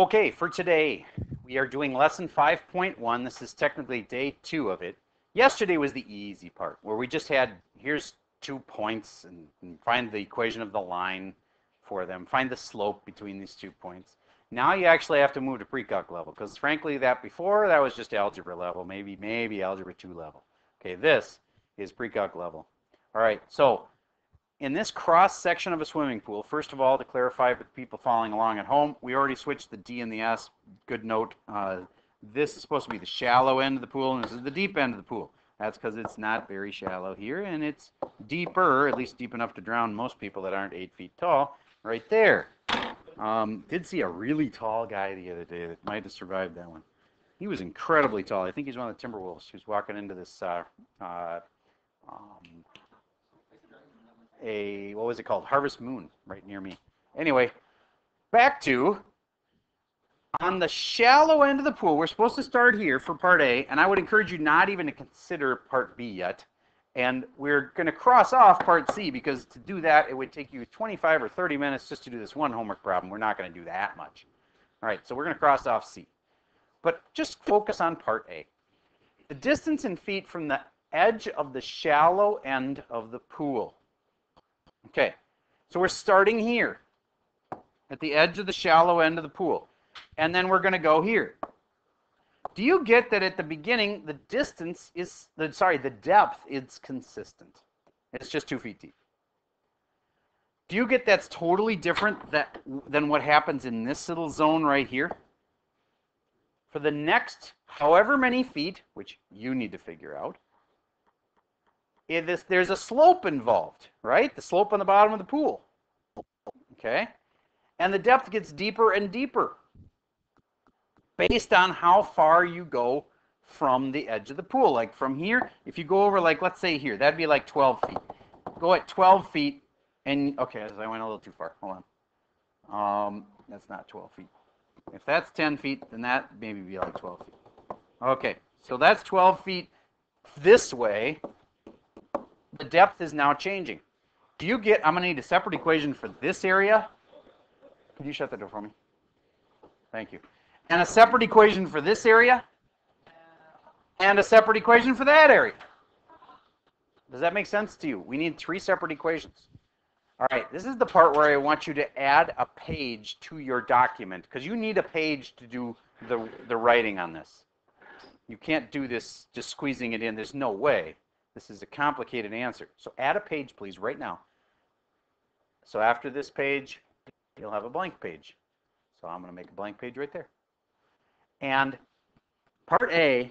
Okay, for today, we are doing lesson 5.1. This is technically day two of it. Yesterday was the easy part, where we just had, here's two points, and, and find the equation of the line for them, find the slope between these two points. Now you actually have to move to pre-calc level, because frankly, that before, that was just algebra level, maybe, maybe algebra 2 level. Okay, this is pre-calc level. All right, so in this cross section of a swimming pool, first of all, to clarify for people following along at home, we already switched the D and the S. Good note. Uh, this is supposed to be the shallow end of the pool, and this is the deep end of the pool. That's because it's not very shallow here, and it's deeper, at least deep enough to drown most people that aren't eight feet tall, right there. Um, did see a really tall guy the other day that might have survived that one. He was incredibly tall. I think he's one of the Timberwolves. He was walking into this uh, uh, um, a what was it called? Harvest Moon, right near me. Anyway, back to on the shallow end of the pool. We're supposed to start here for part A, and I would encourage you not even to consider part B yet. And we're going to cross off part C because to do that, it would take you 25 or 30 minutes just to do this one homework problem. We're not going to do that much. All right, so we're going to cross off C. But just focus on part A. The distance in feet from the edge of the shallow end of the pool. Okay, so we're starting here at the edge of the shallow end of the pool. And then we're going to go here. Do you get that at the beginning, the distance is, the, sorry, the depth is consistent? It's just two feet deep. Do you get that's totally different that, than what happens in this little zone right here? For the next however many feet, which you need to figure out, this, there's a slope involved, right? The slope on the bottom of the pool. Okay? And the depth gets deeper and deeper based on how far you go from the edge of the pool. Like from here, if you go over, like, let's say here, that'd be like 12 feet. Go at 12 feet, and, okay, as I went a little too far. Hold on. Um, that's not 12 feet. If that's 10 feet, then that maybe be like 12 feet. Okay, so that's 12 feet this way the depth is now changing. Do you get, I'm going to need a separate equation for this area. Could you shut the door for me? Thank you. And a separate equation for this area. And a separate equation for that area. Does that make sense to you? We need three separate equations. All right, this is the part where I want you to add a page to your document because you need a page to do the, the writing on this. You can't do this just squeezing it in. There's no way. This is a complicated answer. So add a page, please, right now. So after this page, you'll have a blank page. So I'm going to make a blank page right there. And part A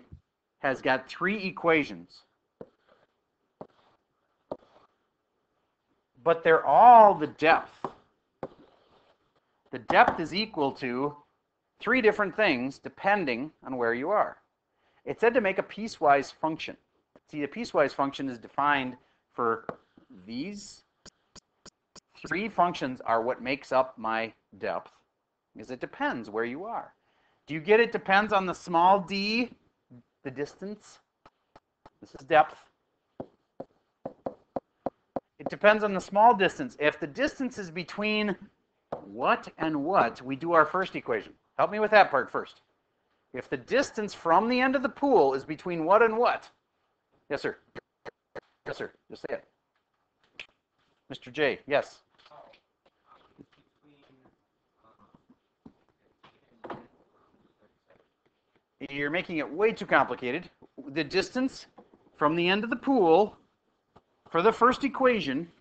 has got three equations. But they're all the depth. The depth is equal to three different things depending on where you are. It said to make a piecewise function. See, the piecewise function is defined for these three functions are what makes up my depth, because it depends where you are. Do you get it depends on the small d, the distance? This is depth. It depends on the small distance. If the distance is between what and what, we do our first equation. Help me with that part first. If the distance from the end of the pool is between what and what, Yes, sir. Yes, sir. Just say it. Mr. J, yes. You're making it way too complicated. The distance from the end of the pool for the first equation,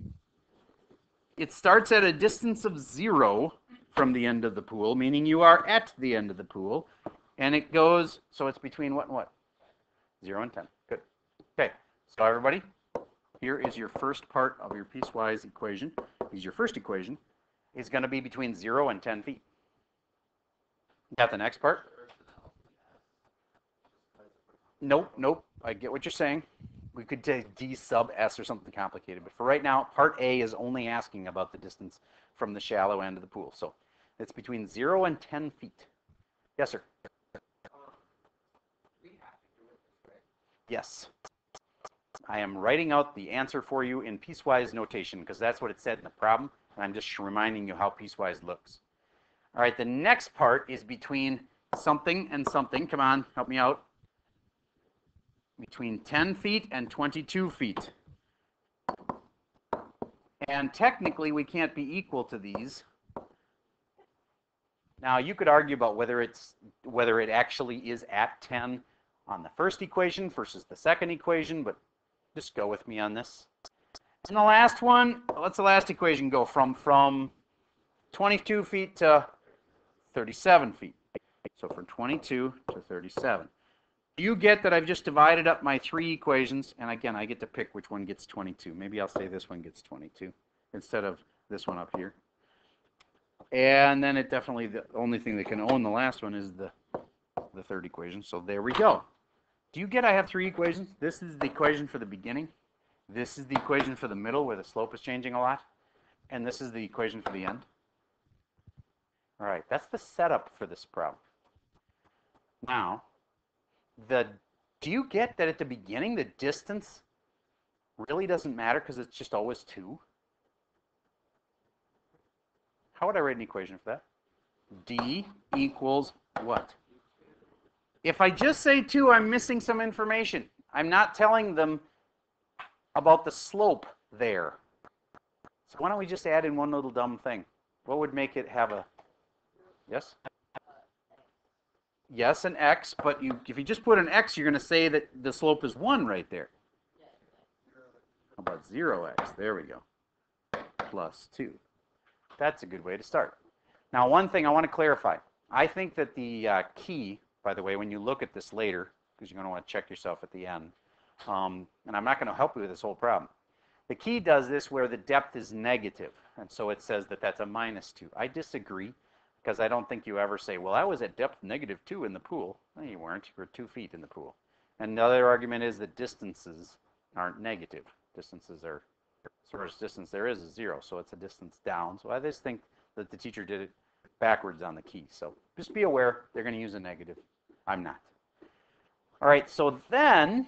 it starts at a distance of zero from the end of the pool, meaning you are at the end of the pool, and it goes, so it's between what and what? Zero and 10. Okay, so everybody, here is your first part of your piecewise equation. Is your first equation is going to be between 0 and 10 feet. Got the next part? Nope, nope. I get what you're saying. We could take d sub s or something complicated. But for right now, part A is only asking about the distance from the shallow end of the pool. So it's between 0 and 10 feet. Yes, sir. Yes. I am writing out the answer for you in piecewise notation because that's what it said in the problem. And I'm just reminding you how piecewise looks. All right, the next part is between something and something. Come on, help me out. Between 10 feet and 22 feet. And technically, we can't be equal to these. Now, you could argue about whether it's whether it actually is at 10 on the first equation versus the second equation, but just go with me on this. And the last one, what's the last equation go from? From 22 feet to 37 feet. So from 22 to 37. You get that I've just divided up my three equations, and again, I get to pick which one gets 22. Maybe I'll say this one gets 22 instead of this one up here. And then it definitely, the only thing that can own the last one is the, the third equation. So there we go. Do you get I have three equations? This is the equation for the beginning. This is the equation for the middle where the slope is changing a lot. And this is the equation for the end. All right, that's the setup for this problem. Now, the do you get that at the beginning the distance really doesn't matter because it's just always 2? How would I write an equation for that? d equals what? If I just say 2, I'm missing some information. I'm not telling them about the slope there. So why don't we just add in one little dumb thing? What would make it have a, yes? Yes, an x, but you, if you just put an x, you're going to say that the slope is 1 right there. How about 0x? There we go. Plus 2. That's a good way to start. Now, one thing I want to clarify. I think that the uh, key, by the way, when you look at this later, because you're going to want to check yourself at the end, um, and I'm not going to help you with this whole problem. The key does this where the depth is negative, and so it says that that's a minus 2. I disagree because I don't think you ever say, well, I was at depth negative 2 in the pool. No, you weren't. You were 2 feet in the pool. And the other argument is that distances aren't negative. Distances are, as distance there is, is 0, so it's a distance down. So I just think that the teacher did it backwards on the key. So just be aware, they're going to use a negative. I'm not. All right, so then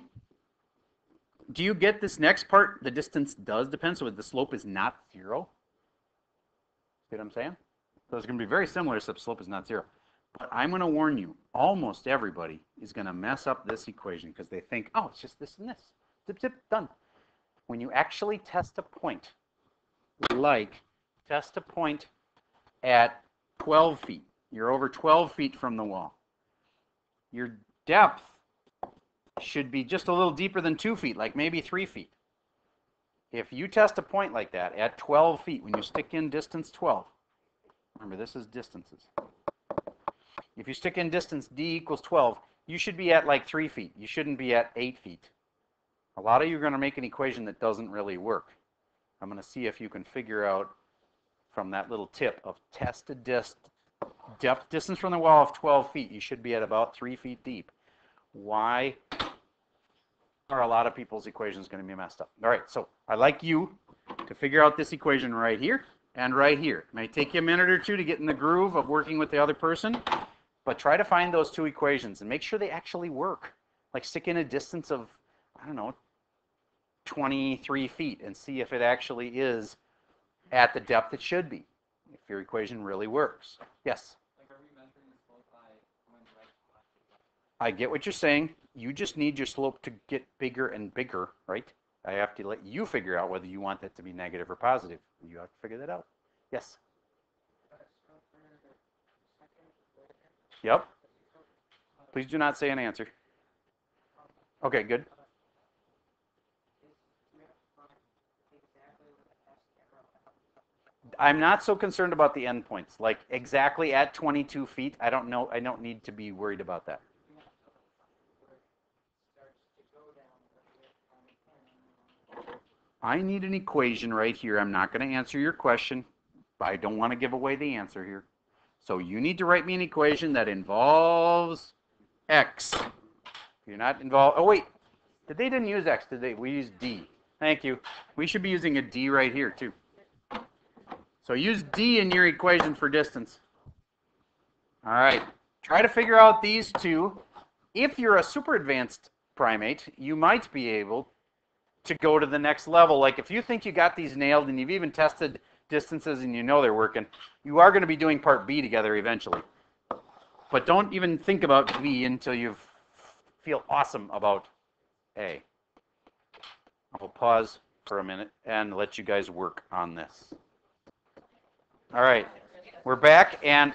do you get this next part? The distance does depend, so the slope is not zero. See what I'm saying? So it's going to be very similar, except slope is not zero. But I'm going to warn you, almost everybody is going to mess up this equation because they think, oh, it's just this and this. Zip, zip, done. When you actually test a point, like test a point at 12 feet, you're over 12 feet from the wall. Your depth should be just a little deeper than two feet, like maybe three feet. If you test a point like that at 12 feet, when you stick in distance 12, remember this is distances. If you stick in distance d equals 12, you should be at like three feet. You shouldn't be at eight feet. A lot of you are going to make an equation that doesn't really work. I'm going to see if you can figure out from that little tip of test a dist depth distance from the wall of 12 feet, you should be at about three feet deep. Why are a lot of people's equations going to be messed up? All right, so I'd like you to figure out this equation right here and right here. It may take you a minute or two to get in the groove of working with the other person, but try to find those two equations and make sure they actually work. Like stick in a distance of, I don't know, 23 feet and see if it actually is at the depth it should be, if your equation really works. Yes? I get what you're saying. You just need your slope to get bigger and bigger, right? I have to let you figure out whether you want that to be negative or positive. You have to figure that out. Yes? Yep. Please do not say an answer. Okay, good. I'm not so concerned about the endpoints. Like exactly at 22 feet, I don't know. I don't need to be worried about that. I need an equation right here. I'm not going to answer your question. I don't want to give away the answer here. So you need to write me an equation that involves x. You're not involved, oh wait, did they didn't use x, did they? We used d. Thank you. We should be using a d right here too. So use d in your equation for distance. All right, try to figure out these two. If you're a super advanced primate, you might be able to go to the next level. Like if you think you got these nailed and you've even tested distances and you know they're working, you are going to be doing part B together eventually. But don't even think about B until you feel awesome about A. I'll pause for a minute and let you guys work on this. All right, we're back, and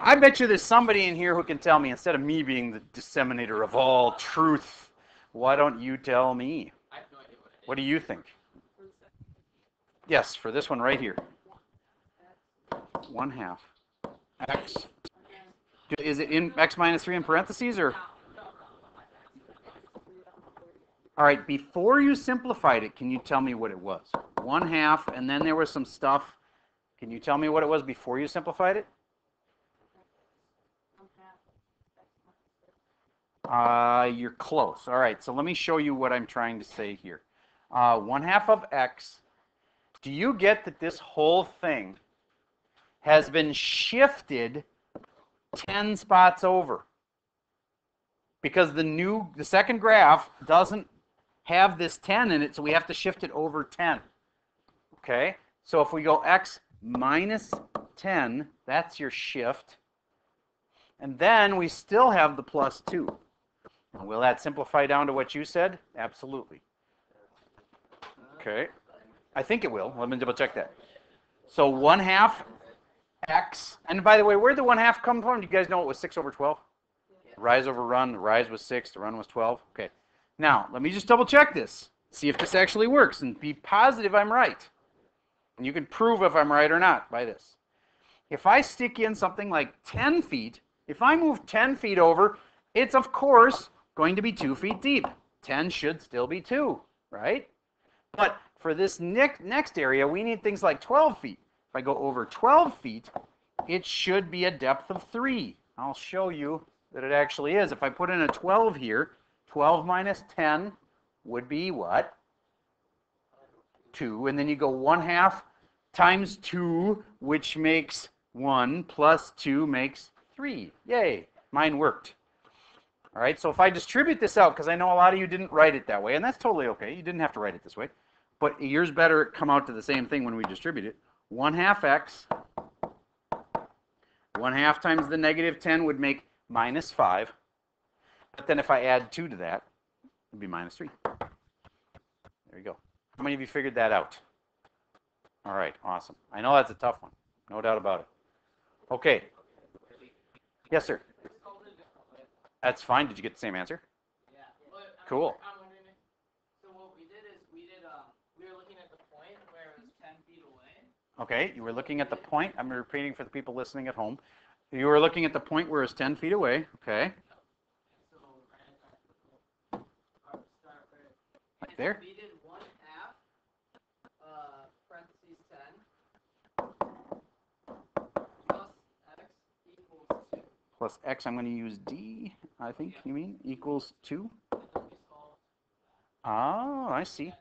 I bet you there's somebody in here who can tell me, instead of me being the disseminator of all truth, why don't you tell me? What do you think? Yes, for this one right here. One half x. Is it in x minus 3 in parentheses or? All right, before you simplified it, can you tell me what it was? One half, and then there was some stuff. Can you tell me what it was before you simplified it? Uh, you're close. All right, so let me show you what I'm trying to say here. Uh, 1 half of x. Do you get that this whole thing has been shifted 10 spots over? Because the new, the second graph doesn't have this 10 in it, so we have to shift it over 10. Okay, so if we go x minus 10, that's your shift. And then we still have the plus 2. Will that simplify down to what you said? Absolutely. Okay. I think it will. Let me double check that. So 1 half x. And by the way, where did the 1 half come from? Do you guys know it was 6 over 12? Rise over run. The rise was 6. The run was 12. Okay. Now, let me just double check this. See if this actually works and be positive I'm right. And you can prove if I'm right or not by this. If I stick in something like 10 feet, if I move 10 feet over, it's of course going to be 2 feet deep. 10 should still be 2, right? But for this next area, we need things like 12 feet. If I go over 12 feet, it should be a depth of 3. I'll show you that it actually is. If I put in a 12 here, 12 minus 10 would be what? 2. And then you go 1 half times 2, which makes 1, plus 2 makes 3. Yay, mine worked. All right, so if I distribute this out, because I know a lot of you didn't write it that way, and that's totally okay. You didn't have to write it this way. But yours better come out to the same thing when we distribute it. 1 half x. 1 half times the negative 10 would make minus 5. But then if I add 2 to that, it would be minus 3. There you go. How many of you figured that out? All right, awesome. I know that's a tough one. No doubt about it. Okay. Yes, sir. That's fine. Did you get the same answer? Yeah. Cool. I'm wondering, so what we did is we did, um, we were looking at the point where it was 10 feet away. Okay, you were looking at the point. I'm repeating for the people listening at home. You were looking at the point where it's 10 feet away. Okay. So, right, start right. Right there? We did one half, uh, parentheses 10, plus x equals 2. Plus x, I'm going to use d, I think you mean, equals 2. And then we solved. Oh, I see.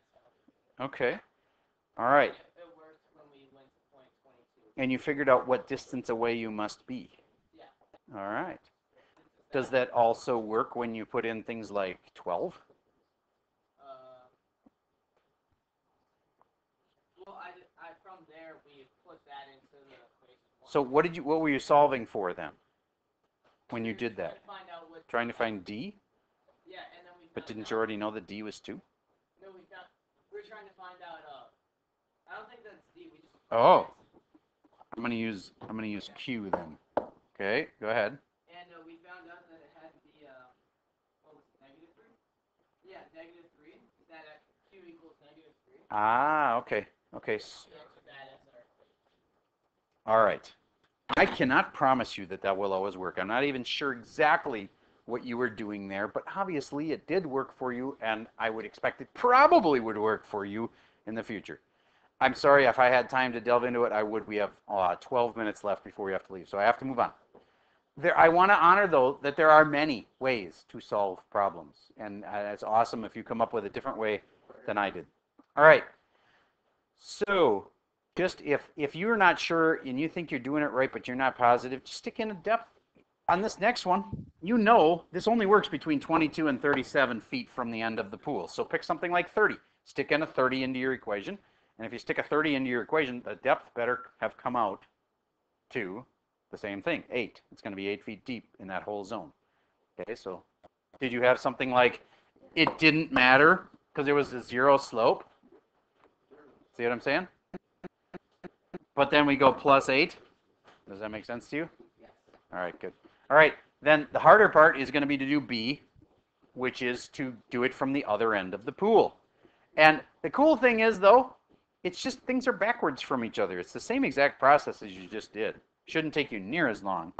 Okay. All right. It, it worked when we went to point 22. And you figured out what distance away you must be. Yeah. All right. Does that also work when you put in things like 12? Uh, well, I, did- I, from there, we put that into the equation. one. So what did you what were you solving for then? When you did that? find out what- Trying to find d? Yeah, and then we. But didn't you already know that d was 2? No, we found. We were trying to find out. Uh, I don't think that's D. We just. Oh. I'm going to use I'm to use q then. Okay, go ahead. And uh, we found out that it had to be. Uh, what was it, negative three? Yeah, negative three. That uh, Q equals negative three. Ah, okay. Okay. So that's what that is our equation. All right. I cannot promise you that that will always work. I'm not even sure exactly what you were doing there, but obviously it did work for you, and I would expect it probably would work for you in the future. I'm sorry if I had time to delve into it, I would. We have uh, 12 minutes left before we have to leave, so I have to move on. There, I want to honor though that there are many ways to solve problems, and uh, it's awesome if you come up with a different way than I did. All right. So just if if you're not sure and you think you're doing it right but you're not positive just stick in a depth on this next one you know this only works between 22 and 37 feet from the end of the pool so pick something like 30 stick in a 30 into your equation And if you stick a 30 into your equation, the depth better have come out to the same thing, 8. It's going to be 8 feet deep in that whole zone. Okay, so did you have something like it didn't matter because there was a zero slope? See what I'm saying? But then we go plus 8. Does that make sense to you? Yes. All right, good. All right, then the harder part is going to be to do B, which is to do it from the other end of the pool. And the cool thing is, though, it's just things are backwards from each other. It's the same exact process as you just did. Shouldn't take you near as long.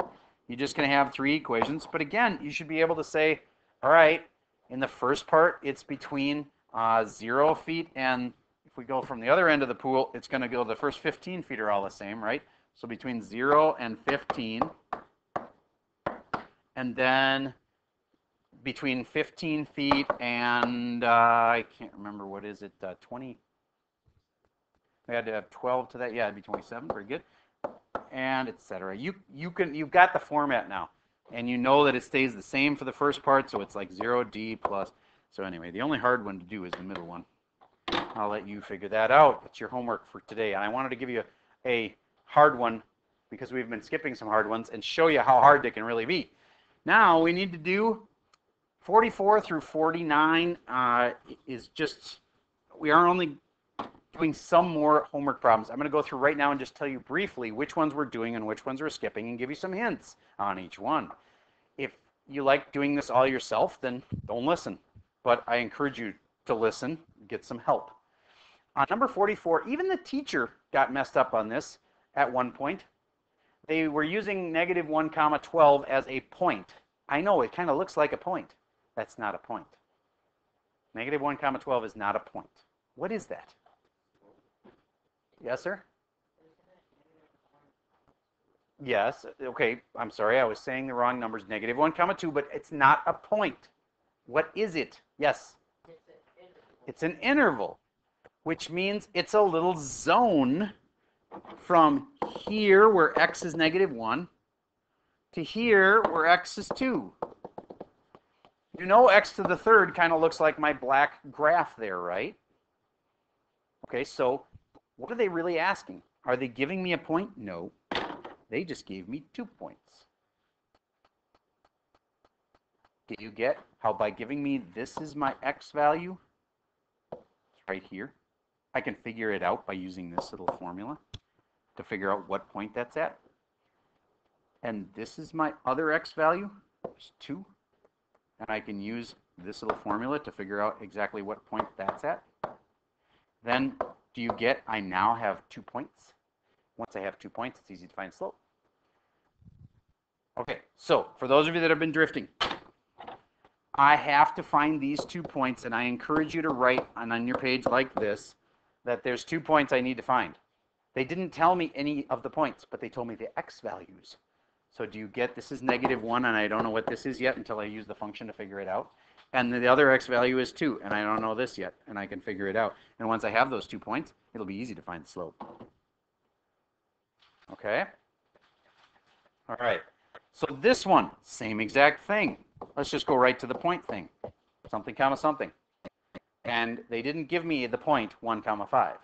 You're just going to have three equations. But again, you should be able to say, all right, in the first part, it's between uh, 0 feet and we go from the other end of the pool, it's going to go, the first 15 feet are all the same, right? So between 0 and 15. And then between 15 feet and, uh, I can't remember, what is it, uh, 20? We had to have 12 to that. Yeah, it'd be 27. Very good. And etc. You you can you've got the format now, and you know that it stays the same for the first part, so it's like 0d plus. So anyway, the only hard one to do is the middle one. I'll let you figure that out. That's your homework for today. And I wanted to give you a, a hard one because we've been skipping some hard ones and show you how hard they can really be. Now we need to do 44 through 49 uh, is just, we are only doing some more homework problems. I'm going to go through right now and just tell you briefly which ones we're doing and which ones we're skipping and give you some hints on each one. If you like doing this all yourself, then don't listen. But I encourage you to listen, get some help. On number 44, even the teacher got messed up on this at one point. They were using negative 1 comma 12 as a point. I know it kind of looks like a point. That's not a point. Negative 1 comma 12 is not a point. What is that? Yes, sir? Yes, okay, I'm sorry, I was saying the wrong numbers, negative 1 comma 2, but it's not a point. What is it? Yes? It's an interval. Which means it's a little zone from here where x is negative 1 to here where x is 2. You know x to the third kind of looks like my black graph there, right? Okay, so what are they really asking? Are they giving me a point? No. They just gave me two points. Do you get how by giving me this is my x value, It's right here, I can figure it out by using this little formula to figure out what point that's at. And this is my other x value, it's 2. And I can use this little formula to figure out exactly what point that's at. Then do you get I now have two points? Once I have two points, it's easy to find slope. Okay, so for those of you that have been drifting, I have to find these two points, and I encourage you to write on, on your page like this that there's two points I need to find. They didn't tell me any of the points, but they told me the x values. So do you get this is negative 1, and I don't know what this is yet until I use the function to figure it out. And the other x value is 2, and I don't know this yet, and I can figure it out. And once I have those two points, it'll be easy to find the slope. Okay? All right. So this one, same exact thing. Let's just go right to the point thing. Something comma something. And they didn't give me the point 1 comma 5.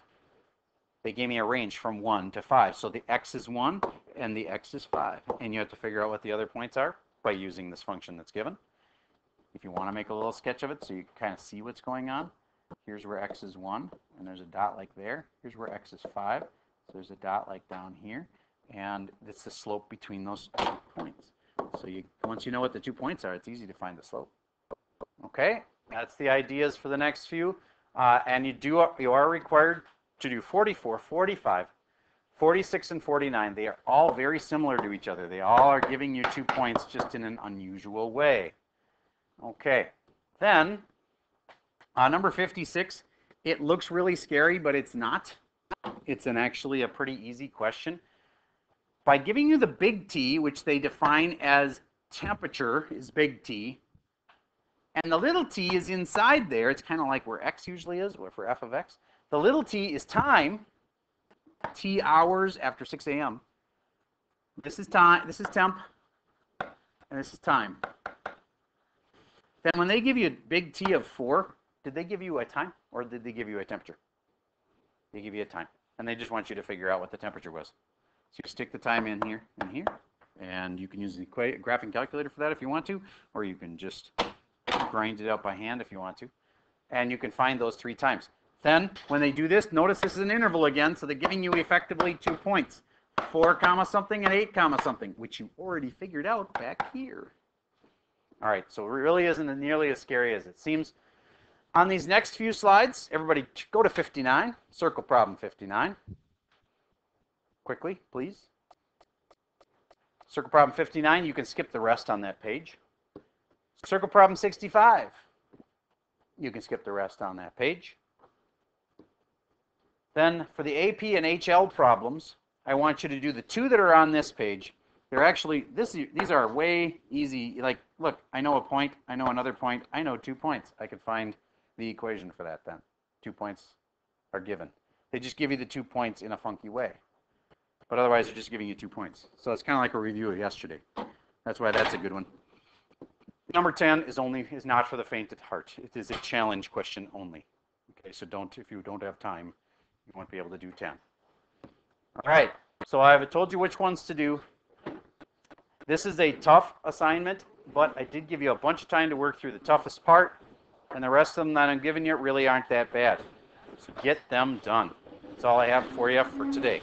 They gave me a range from 1 to 5. So the x is 1 and the x is 5. And you have to figure out what the other points are by using this function that's given. If you want to make a little sketch of it so you can kind of see what's going on, here's where x is 1, and there's a dot like there. Here's where x is 5. So there's a dot like down here, and it's the slope between those two points. So you once you know what the two points are, it's easy to find the slope. Okay, that's the ideas for the next few. Uh, and you do you are required to do 44, 45, 46, and 49. They are all very similar to each other. They all are giving you two points just in an unusual way. Okay, then uh, number 56, it looks really scary, but it's not. It's an actually a pretty easy question. By giving you the big T, which they define as temperature is big T, and the little t is inside there, it's kind of like where x usually is, or for f of x. The little t is time, t hours after 6 a.m. This is time, this is temp, and this is time. Then when they give you a big T of 4, did they give you a time or did they give you a temperature? They give you a time, and they just want you to figure out what the temperature was. So you stick the time in here and here, and you can use the graphing calculator for that if you want to, or you can just grind it out by hand if you want to, and you can find those three times. Then, when they do this, notice this is an interval again, so they're giving you effectively two points, four comma something and eight comma something, which you already figured out back here. All right, so it really isn't nearly as scary as it seems. On these next few slides, everybody go to 59, circle problem 59. Quickly, please. Circle problem 59, you can skip the rest on that page. Circle problem 65, you can skip the rest on that page. Then for the AP and HL problems, I want you to do the two that are on this page. They're actually, this, these are way easy. Like, look, I know a point, I know another point, I know two points. I could find the equation for that then. Two points are given. They just give you the two points in a funky way. But otherwise, they're just giving you two points. So it's kind of like a review of yesterday. That's why that's a good one. Number 10 is only is not for the faint at heart. It is a challenge question only. Okay, so don't if you don't have time, you won't be able to do 10. All right. So I have told you which ones to do. This is a tough assignment, but I did give you a bunch of time to work through the toughest part, and the rest of them that I'm giving you really aren't that bad. So get them done. That's all I have for you for today.